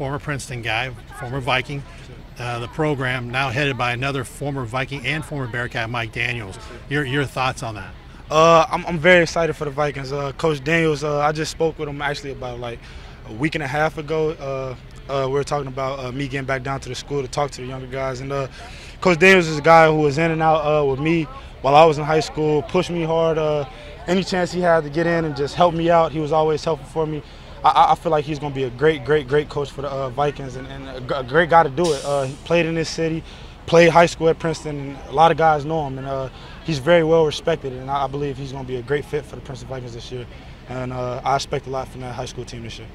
former Princeton guy, former Viking. Uh, the program now headed by another former Viking and former Bearcat, Mike Daniels. Your your thoughts on that? Uh, I'm, I'm very excited for the Vikings. Uh, Coach Daniels, uh, I just spoke with him actually about like a week and a half ago. Uh, uh, we were talking about me getting back down to the school to talk to the younger guys. And Coach Daniels is a guy who was in and out with me while I was in high school, pushed me hard. any chance he had to get in and just help me out, he was always helpful for me. I, I feel like he's going to be a great, great, great coach for the Vikings and, and, a great guy to do it. he played in this city played high school at Princeton, a lot of guys know him, and uh, he's very well respected, and I believe he's going to be a great fit for the Princeton Vikings this year. And uh, I expect a lot from that high school team this year.